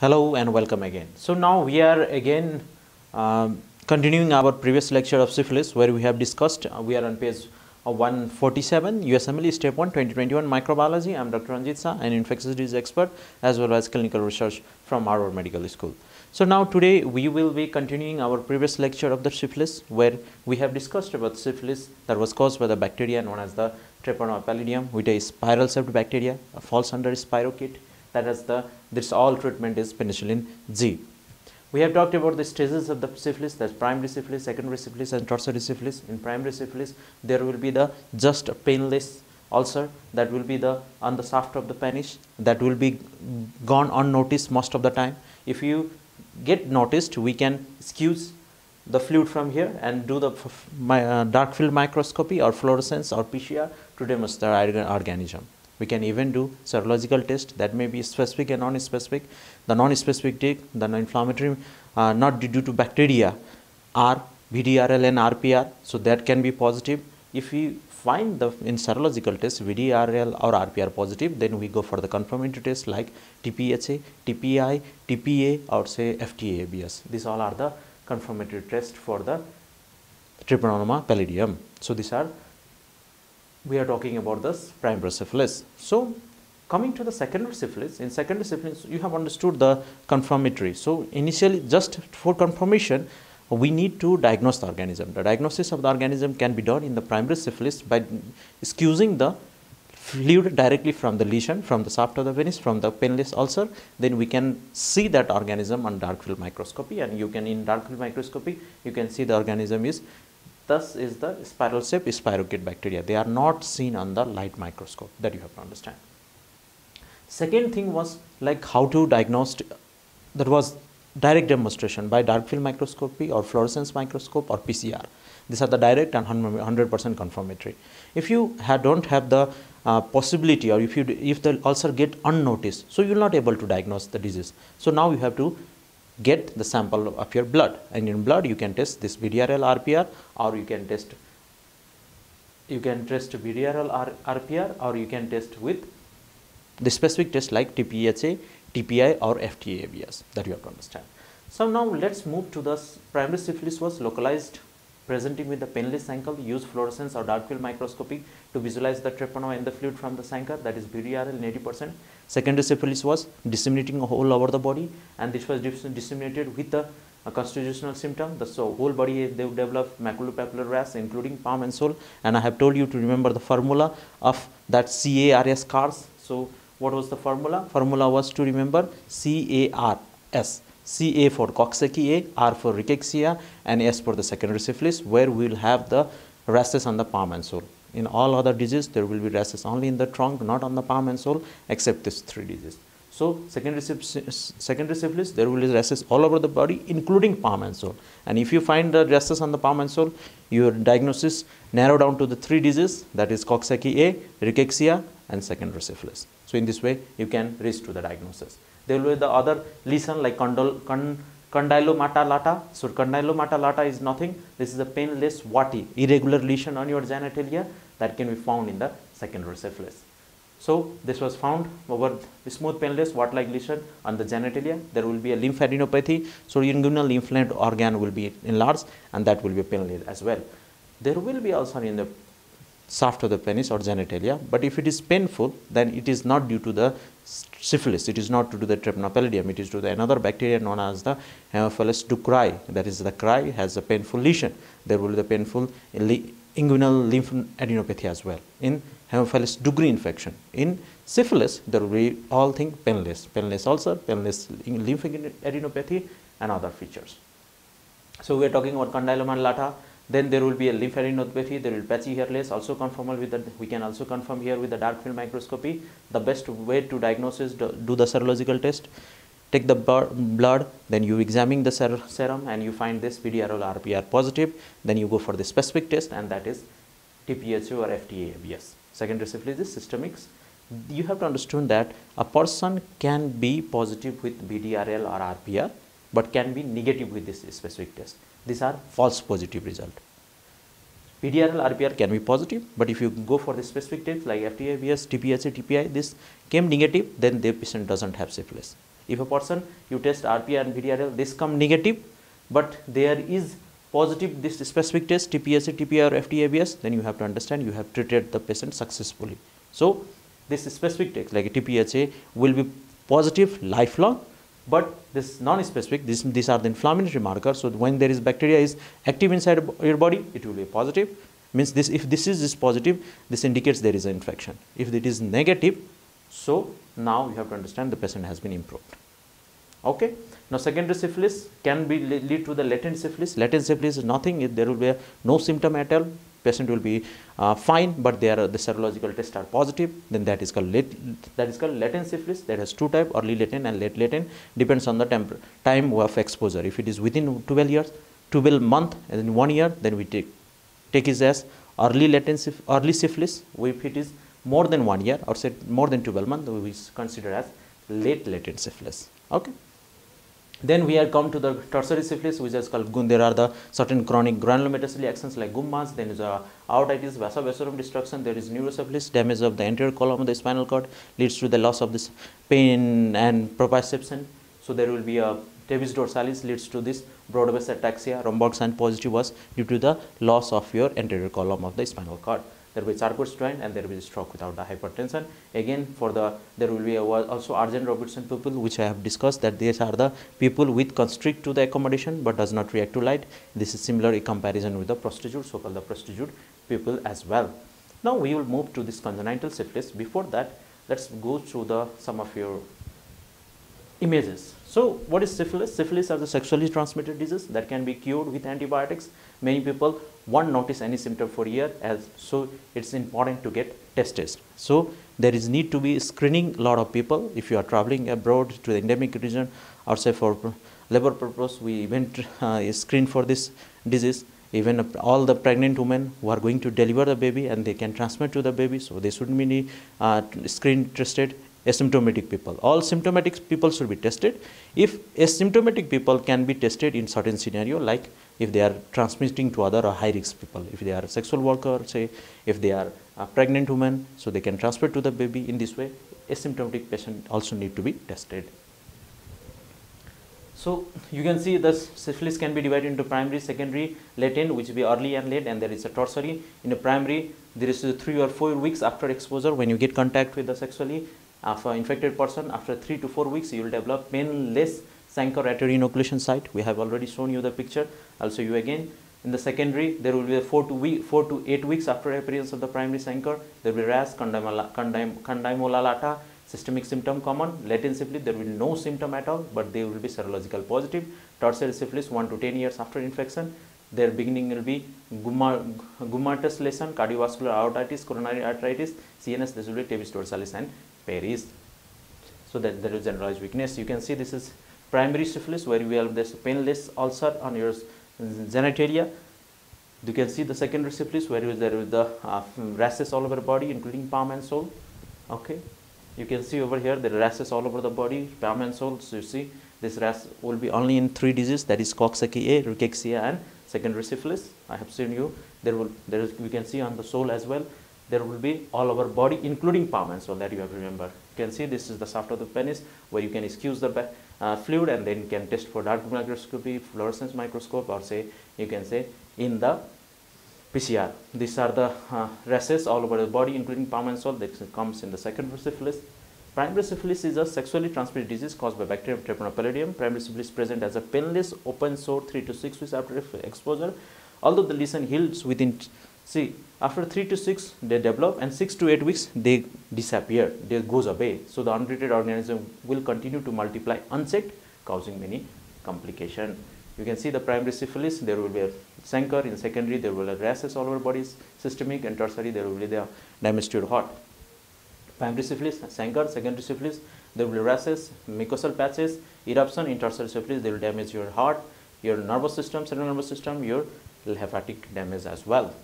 Hello and welcome again. So now we are again um, continuing our previous lecture of syphilis where we have discussed, uh, we are on page uh, 147 USMLE step 1 2021 microbiology. I am Dr. Ranjit Sah, an infectious disease expert as well as clinical research from Harvard Medical School. So now today we will be continuing our previous lecture of the syphilis where we have discussed about syphilis that was caused by the bacteria known as the Treponema pallidum with a spiral shaped bacteria falls under spirochete that is the this all treatment is penicillin G. We have talked about the stages of the syphilis that's primary syphilis, secondary syphilis and tertiary syphilis. In primary syphilis there will be the just painless ulcer that will be the on the shaft of the penis that will be gone unnoticed most of the time. If you get noticed we can squeeze the fluid from here and do the my, uh, dark field microscopy or fluorescence or PCR to demonstrate the organism. We can even do serological test that may be specific and non-specific. The non-specific take the non inflammatory uh, not due to bacteria are VDRL and RPR so that can be positive. If we find the in serological test VDRL or RPR positive then we go for the confirmatory test like TPHA, TPI, TPA or say FTABS. These all are the confirmatory test for the Treponema pallidum. So these are we are talking about this primary syphilis. So, coming to the secondary syphilis, in secondary syphilis you have understood the confirmatory. So, initially just for confirmation we need to diagnose the organism. The diagnosis of the organism can be done in the primary syphilis by excusing the fluid directly from the lesion, from the shaft of the penis, from the painless ulcer, then we can see that organism on dark field microscopy and you can in dark field microscopy you can see the organism is thus is the spiral shape spirochete bacteria. They are not seen on the light microscope that you have to understand. Second thing was like how to diagnose that was direct demonstration by dark field microscopy or fluorescence microscope or PCR. These are the direct and 100% confirmatory. If you don't have the uh, possibility or if you if the ulcer get unnoticed, so you will not able to diagnose the disease. So now you have to get the sample of your blood and in blood you can test this VDRL RPR or you can test you can test VDRL R RPR or you can test with the specific test like TPHA, TPI or FTABS that you have to understand. So now let's move to the primary syphilis was localized presenting with the painless ankle use fluorescence or dark field microscopy to visualize the treponema in the fluid from the chancre that is VDRL in 80 percent Secondary syphilis was disseminating all over the body and this was disseminated with the uh, constitutional symptom. The so whole body they would develop maculopapular rash including palm and sole and I have told you to remember the formula of that CARS CARS. So what was the formula? Formula was to remember CARS. CA for Coxsackie A, R for rickettsia and S for the secondary syphilis where we will have the rashes on the palm and sole. In all other diseases, there will be rashes only in the trunk, not on the palm and sole, except these three diseases. So, secondary, secondary syphilis, there will be rashes all over the body, including palm and sole. And if you find the rashes on the palm and sole, your diagnosis narrow down to the three diseases, that is Coxsackie A, rickettsia, and secondary syphilis. So, in this way, you can reach to the diagnosis. There will be the other lesion like condyle, con condylomata lata. So condylomata lata is nothing. This is a painless warty, irregular lesion on your genitalia that can be found in the secondary syphilis. So this was found over the smooth painless wart-like lesion on the genitalia. There will be a lymphadenopathy. So inguinal lymph node organ will be enlarged and that will be painless as well. There will be also in the shaft of the penis or genitalia. But if it is painful, then it is not due to the syphilis. It is not due to the Treponema. It is due to another bacteria known as the Haemophilus ducreyi. That is the cry has a painful lesion. There will be the painful inguinal lymph adenopathy as well. In Haemophilus ducreyi infection. In syphilis, there will be all things painless. Painless ulcer, painless lymph adenopathy and other features. So we are talking about condyloma lata then there will be a lymphadenopathy, there will be patchy hairless, also conformal with that. We can also confirm here with the dark field microscopy. The best way to diagnose is do the serological test. Take the blood, then you examine the ser serum and you find this VDRL RPR positive. Then you go for the specific test and that is TPHA or FTA. FTABS. Secondary syphilis is systemics. You have to understand that a person can be positive with VDRL or RPR but can be negative with this specific test. These are false positive result. VDRL, RPR can be positive, but if you go for the specific test like FTABS, TPHA, TPI, this came negative, then the patient doesn't have syphilis. If a person you test RPR and VDRL, this come negative, but there is positive this specific test TPSA, TPR, FTABS, then you have to understand you have treated the patient successfully. So this specific test like TPHA will be positive lifelong, but this non-specific, this, these are the inflammatory markers. So when there is bacteria is active inside your body, it will be positive. Means this if this is, is positive, this indicates there is an infection. If it is negative, so now you have to understand the patient has been improved. Okay. Now secondary syphilis can be lead to the latent syphilis. Latent syphilis is nothing. There will be no symptom at all. Patient will be uh, fine, but there the serological tests are positive. Then that is called late, that is called latent syphilis. That has two type: early latent and late latent. Depends on the temp time of exposure. If it is within 12 years, 12 month, and then one year, then we take take it as early latent early syphilis. If it is more than one year or say more than 12 months, we consider as late latent syphilis. Okay. Then we have come to the tertiary syphilis, which is called gun. there are the certain chronic granulomatous actions like gummas, then is uh, a aortitis, vasa vasorum destruction, there is neurosyphilis, damage of the anterior column of the spinal cord leads to the loss of this pain and proprioception. So there will be a Tabes dorsalis leads to this broad-based ataxia, Romberg's and positive was due to the loss of your anterior column of the spinal cord there will be Charcot's joint and there will be stroke without the hypertension. Again, for the there will be a, also Argyll Robertson pupil, which I have discussed that these are the people with constrict to the accommodation but does not react to light. This is similar in comparison with the prostitute, so-called the prostitute pupil as well. Now we will move to this congenital syphilis. Before that, let's go through the some of your images. So what is syphilis? Syphilis is a sexually transmitted disease that can be cured with antibiotics. Many people won't notice any symptom for a year as so it's important to get tested. So there is need to be screening a lot of people if you are traveling abroad to the endemic region or say for labor purpose we even uh, screen for this disease even all the pregnant women who are going to deliver the baby and they can transmit to the baby so they should be uh, screen tested asymptomatic people. All symptomatic people should be tested. If asymptomatic people can be tested in certain scenario like if they are transmitting to other high risk people, if they are sexual worker, say if they are a pregnant woman, so they can transfer to the baby in this way. Asymptomatic patient also need to be tested. So you can see the syphilis can be divided into primary, secondary, latent, which will be early and late, and there is a tertiary. In a primary, there is three or four weeks after exposure when you get contact with the sexually infected person after 3 to 4 weeks you will develop painless chancre artery inoculation site. We have already shown you the picture. I'll show you again. In the secondary there will be a 4 to week 4 to 8 weeks after appearance of the primary chancre there will be rash condymalata systemic symptom common. Latent syphilis there will be no symptom at all but they will be serological positive. Tertiary syphilis 1 to 10 years after infection. Their beginning will be gummatous lesion cardiovascular aortitis coronary arteritis cns this will be Tabes dorsalis and paresis. So that there is generalized weakness. You can see this is primary syphilis where we have this painless ulcer on your genitalia. You can see the secondary syphilis where there is the uh, rashes all over the body including palm and sole. Okay. You can see over here the rashes all over the body, palm and sole. So you see this rash will be only in three diseases that is Coxsackie A, rickettsia and secondary syphilis. I have seen you. There will there is we can see on the sole as well there will be all over body including palm and sole that you have to remember. You can see this is the shaft of the penis where you can excuse the uh, fluid and then you can test for dark microscopy, fluorescence microscope or say you can say in the PCR. These are the uh, all over the body including palm and sole that comes in the secondary syphilis. Primary syphilis is a sexually transmitted disease caused by bacterium Treponema Primary syphilis present as a painless open sore 3 to 6 weeks after exposure. Although the lesion heals within See, after 3 to 6 they develop and 6 to 8 weeks they disappear, they goes away. So the untreated organism will continue to multiply unchecked causing many complication. You can see the primary syphilis, there will be a chancre, in secondary there will be rashes all over bodies, systemic and tertiary there will be the damage to your heart. Primary syphilis, chancre, secondary syphilis, there will be rashes, mucosal patches, eruption, in tertiary syphilis they will damage your heart, your nervous system, central nervous system, your hepatic damage as well.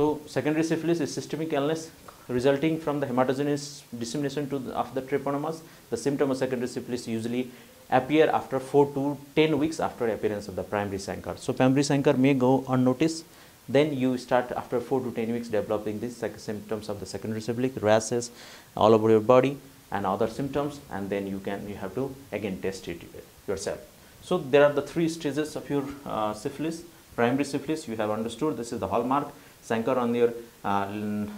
So secondary syphilis is systemic illness resulting from the hematogenous dissemination to the, of the treponemas. The symptom of secondary syphilis usually appear after 4 to 10 weeks after appearance of the primary chancre. So primary chancre may go unnoticed. Then you start after 4 to 10 weeks developing these symptoms of the secondary syphilis, rashes all over your body. and other symptoms and then you can you have to again test it yourself. So there are the three stages of your uh, syphilis. Primary syphilis you have understood this is the hallmark chancre on your uh,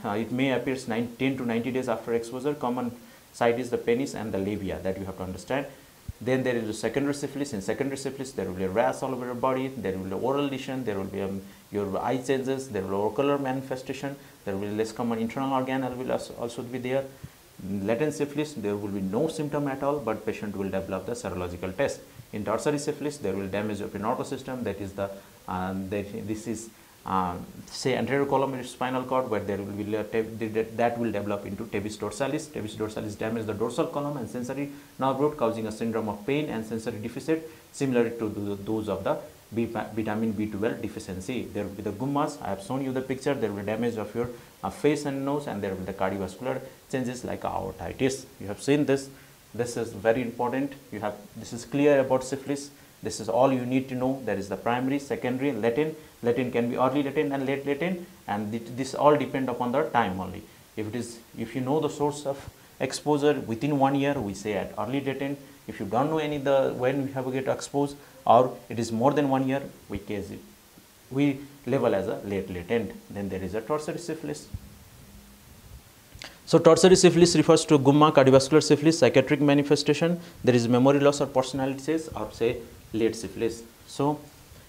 uh, it may appear 10 to 90 days after exposure common site is the penis and the labia that you have to understand then there is a secondary syphilis. In secondary syphilis, there will be a rash all over your body. There will be oral lesion. There will be um, your eye changes. There will be ocular manifestation. There will be less common internal organ will also be there. Latent syphilis, there will be no symptom at all, but patient will develop the serological test. In syphilis, there will damage of nervous system. That is the uh, this is um, say anterior column spinal cord where there will be that will develop into tabes dorsalis. Tabes dorsalis damage the dorsal column and sensory nerve root causing a syndrome of pain and sensory deficit similar to those of the B, vitamin B12 deficiency. There will be the gummas. I have shown you the picture. There will be damage of your uh, face and nose and there will be the cardiovascular changes like aortitis. You have seen this. This is very important. You have this is clear about syphilis. This is all you need to know. There is the primary, secondary, latent latent can be early latent and late latent and this all depend upon the time only. If it is, if you know the source of exposure within one year, we say at early latent. If you don't know any the when we have get exposed or it is more than one year, we case it. We label as a late latent. Then there is a tertiary syphilis. So tertiary syphilis refers to gumma cardiovascular syphilis, psychiatric manifestation. There is memory loss or personality change or say late syphilis. So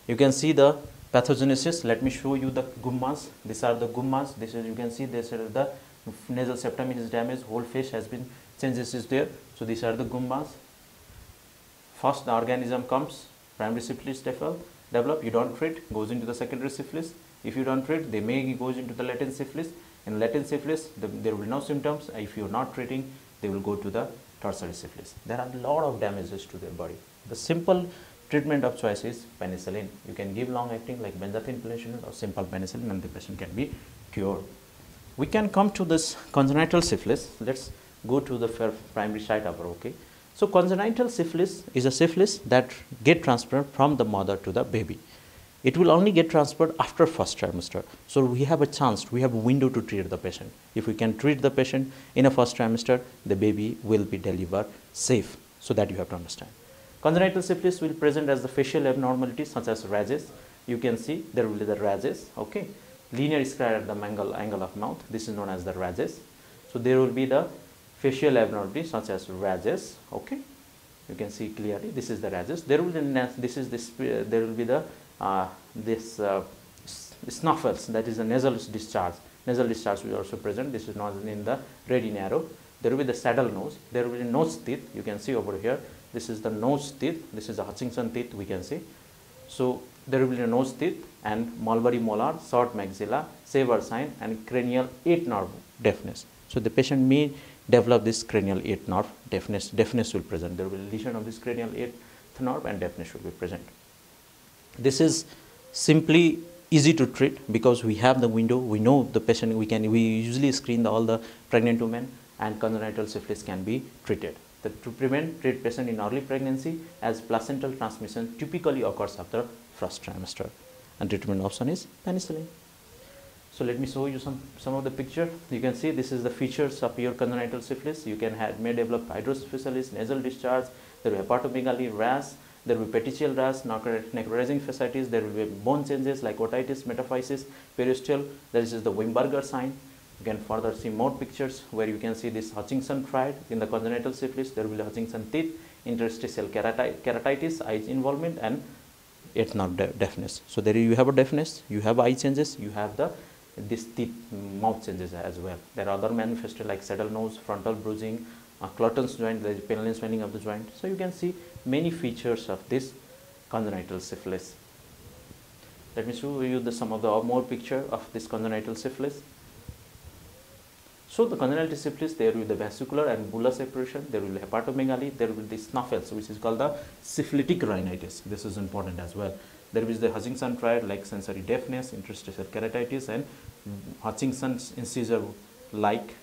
you can see the pathogenesis. Let me show you the gummas. These are the gummas. This is you can see this is the nasal septum is damaged. Whole face has been changes is there. So these are the gummas. First the organism comes. Primary syphilis develop develop. You don't treat goes into the secondary syphilis. If you don't treat they may goes into the latent syphilis in latent syphilis the, there will be no symptoms if you are not treating they will go to the tertiary syphilis there are a lot of damages to their body the simple treatment of choice is penicillin. You can give long acting like benzathine penicillin or simple penicillin and the patient can be cured. We can come to this congenital syphilis. Let's go to the primary site of okay. So congenital syphilis is a syphilis that get transferred from the mother to the baby. It will only get transferred after first trimester. So we have a chance, we have a window to treat the patient. If we can treat the patient in a first trimester, the baby will be delivered safe. So that you have to understand. Congenital syphilis will present as the facial abnormalities such as rashes. You can see there will be the rashes, okay. Linear scar at the angle, angle of mouth, this is known as the rashes. So there will be the facial abnormalities such as rashes, okay. You can see clearly this is the rashes. There will be this is this uh, there will be the this uh, snuffles that is the nasal discharge. Nasal discharge will also present. This is not in the red in arrow. There will be the saddle nose. There will be nose teeth. You can see over here this is the nose teeth this is the Hutchinson teeth we can see so there will be a nose teeth and mulberry molar short maxilla saber shins and cranial eight nerve deafness so the patient may develop this cranial eight nerve deafness deafness will present there will be lesion of this cranial 8 nerve and deafness will be present this is simply easy to treat because we have the window we know the patient we can we usually screen the, all the pregnant women and congenital syphilis can be treated The, to prevent treat patient in early pregnancy as placental transmission typically occurs after first trimester and treatment option is penicillin. So let me show you some, some of the picture. You can see this is the features of your congenital syphilis. You can have may develop hydrocephalus, nasal discharge, be hepatomegaly, rash, there will be petechial rash, necrotizing fasciitis, there will be bone changes like otitis, metaphysis, periosteal, this is the Wimberger sign. You can further see more pictures where you can see this Hutchinson triad in the congenital syphilis. There will be Hutchinson teeth, interstitial keratitis, eye involvement and it's not de deafness. So there you have a deafness, you have eye changes, you have the this teeth mouth changes as well. There are other manifestations like saddle nose, frontal bossing, uh, joint, there is penile swelling of the joint. So you can see many features of this congenital syphilis. Let me show you the, some of the more picture of this congenital syphilis. So the congenital syphilis, there will be the vesicular and bullous separation, there will be hepatomegaly, there will be the snuffles, which is called the syphilitic rhinitis. This is important as well. There is the Hutchinson triad like sensory deafness, interstitial keratitis, and Hutchinson's incisor like